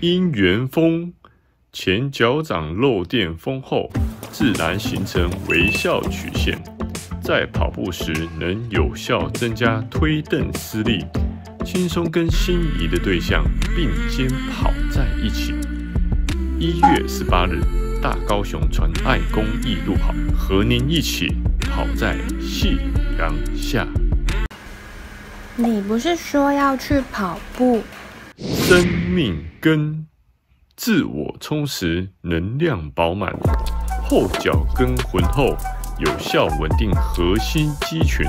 因缘风，前脚掌漏电风后，自然形成微笑曲线，在跑步时能有效增加推蹬施力，轻松跟心仪的对象并肩跑在一起。一月十八日，大高雄传爱公益路跑，和您一起跑在夕阳下。你不是说要去跑步？生命根，自我充实，能量饱满，后脚跟浑厚，有效稳定核心肌群，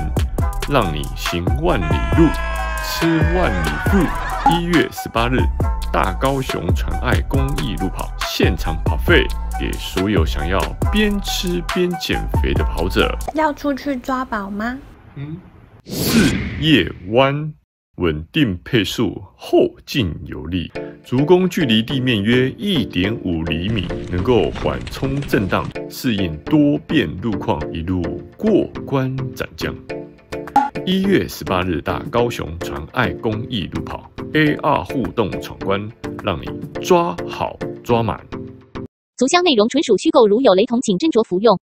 让你行万里路，吃万里富。一月十八日，大高雄传爱公益路跑现场跑费，给所有想要边吃边减肥的跑者。要出去抓宝吗？嗯。四叶弯，稳定配速，后劲有力，足弓距离地面约一点五厘米，能够缓冲震荡，适应多变路况，一路过关斩将。一月十八日，大高雄传爱公益路跑 AR 互动闯关，让你抓好抓满。足箱内容纯属虚构，如有雷同，请斟酌服用。